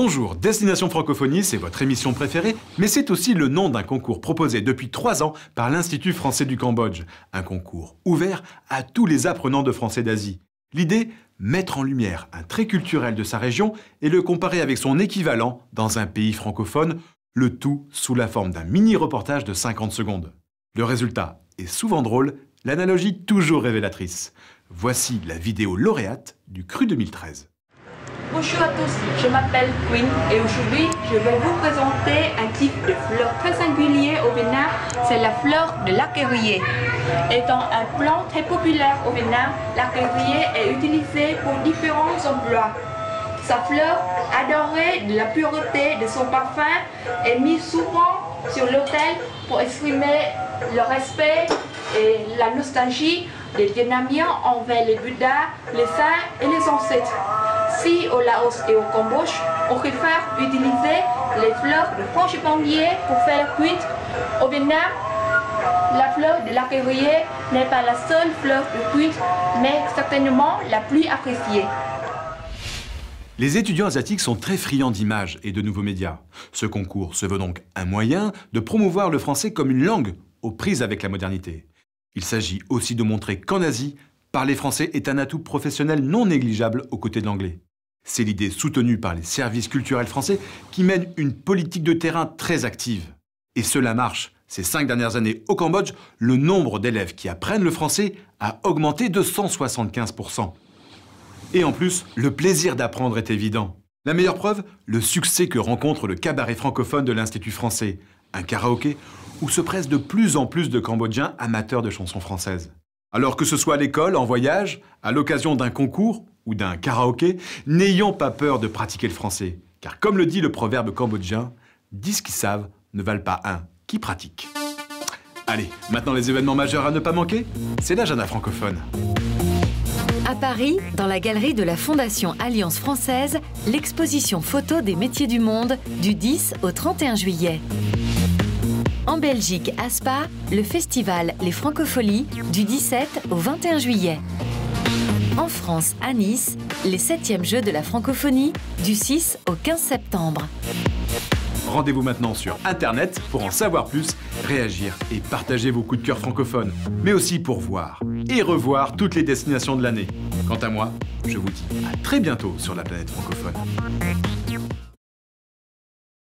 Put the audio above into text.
Bonjour, Destination Francophonie, c'est votre émission préférée, mais c'est aussi le nom d'un concours proposé depuis trois ans par l'Institut français du Cambodge. Un concours ouvert à tous les apprenants de français d'Asie. L'idée Mettre en lumière un trait culturel de sa région et le comparer avec son équivalent dans un pays francophone, le tout sous la forme d'un mini-reportage de 50 secondes. Le résultat est souvent drôle, l'analogie toujours révélatrice. Voici la vidéo lauréate du Cru 2013. Bonjour à tous, je m'appelle Quinn et aujourd'hui je vais vous présenter un type de fleur très singulier au Vietnam, c'est la fleur de l'acquérier. Étant un plant très populaire au Vietnam, l'acquérier est utilisé pour différents emplois. Sa fleur, adorée de la pureté de son parfum, est mise souvent sur l'autel pour exprimer le respect et la nostalgie des Vietnamiens envers les Bouddhas, les saints et les ancêtres. Si au Laos et au Cambodge, on préfère utiliser les fleurs de frangipanier pour faire cuite, au Vietnam, la fleur de l'acquérier n'est pas la seule fleur de cuite, mais certainement la plus appréciée. Les étudiants asiatiques sont très friands d'images et de nouveaux médias. Ce concours se veut donc un moyen de promouvoir le français comme une langue aux prises avec la modernité. Il s'agit aussi de montrer qu'en Asie, parler français est un atout professionnel non négligeable aux côtés de l'anglais. C'est l'idée soutenue par les services culturels français qui mènent une politique de terrain très active. Et cela marche. Ces cinq dernières années au Cambodge, le nombre d'élèves qui apprennent le français a augmenté de 175%. Et en plus, le plaisir d'apprendre est évident. La meilleure preuve, le succès que rencontre le cabaret francophone de l'Institut français, un karaoké où se pressent de plus en plus de Cambodgiens amateurs de chansons françaises. Alors que ce soit à l'école, en voyage, à l'occasion d'un concours ou d'un karaoké, n'ayons pas peur de pratiquer le français. Car comme le dit le proverbe cambodgien, dix qui savent ne valent pas un qui pratique. Allez, maintenant les événements majeurs à ne pas manquer, c'est l'agenda francophone. À Paris, dans la galerie de la Fondation Alliance française, l'exposition photo des métiers du monde du 10 au 31 juillet. En Belgique, à Spa, le festival Les Francopholies du 17 au 21 juillet. En France, à Nice, les 7e Jeux de la francophonie du 6 au 15 septembre. Rendez-vous maintenant sur Internet pour en savoir plus, réagir et partager vos coups de cœur francophones, mais aussi pour voir et revoir toutes les destinations de l'année. Quant à moi, je vous dis à très bientôt sur la planète francophone.